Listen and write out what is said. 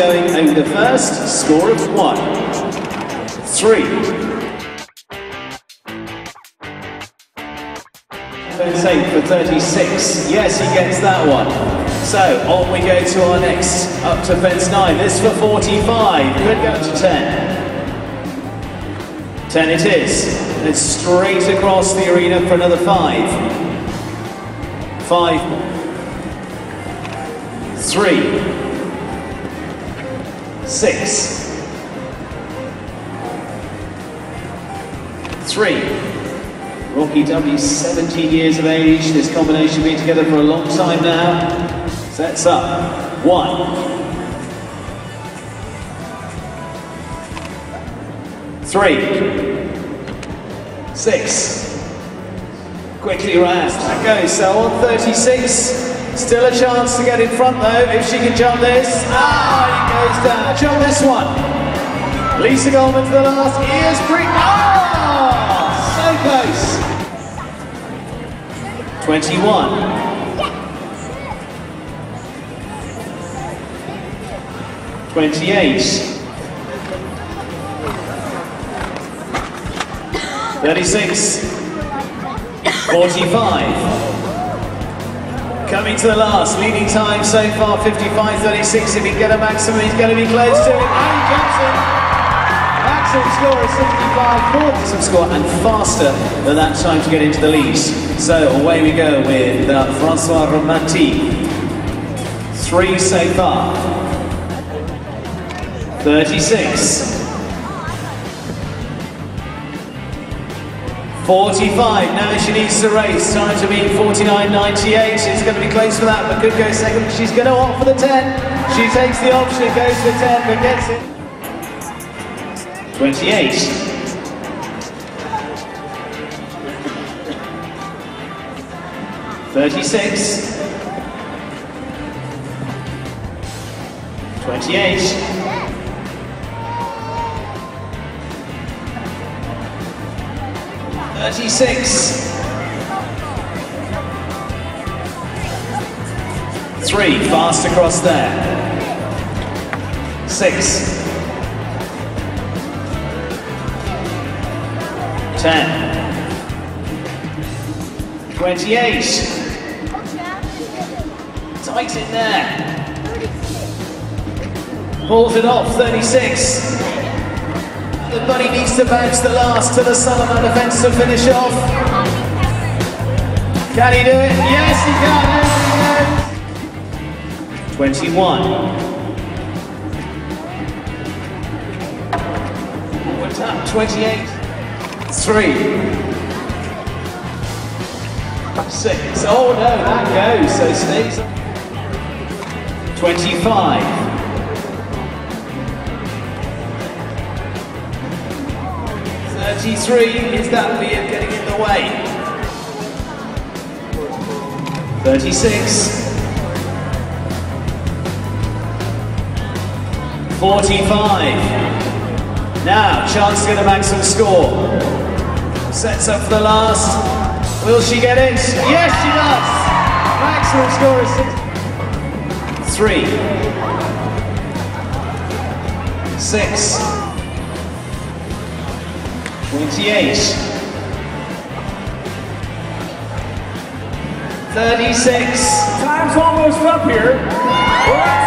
going over the first, score of one. Three. Safe for 36. Yes, he gets that one. So on we go to our next up to fence nine. This for 45. Could go to 10. 10 it is. And straight across the arena for another five. Five. Three. Six. Three. Rocky W, 17 years of age. This combination been together for a long time now. Sets up. One. Three. Six. Quickly round. That goes. So on 36. Still a chance to get in front though, if she can jump this. Ah, he goes down. Jump this one. Lisa Goldman to the last. Ears break. Ah, so close. 21. Twenty-eight. 36, 45. Coming to the last, leading time so far 55-36. If he get a maximum, he's going to be close to it. And Johnson, maximum score is 65, 40 score, and faster than that time to get into the lead. So away we go with uh, Francois Romanti. Three so far. 36. 45, now she needs to race, time to beat 49.98, she's going to be close for that, but could go second, she's going to opt for the 10, she takes the option, goes for the 10, but gets it. 28. Thirty-six. Twenty-eight. 36. Three, fast across there. Six. Ten. Twenty-eight. Tight in there. Pulls it off, 36. The bunny needs to bounce the last to the Solomon defence to finish off. Can he do it? Yes, he can. 21. What's up? 28. 3. 6. Oh no, that goes. So stays. 25. 33 is that beard getting in the way. 36. 45. Now, chance to get a maximum score. Sets up for the last. Will she get it? Yes, she does. Maximum score is. Three. Six. 28. 36. Time's almost up here.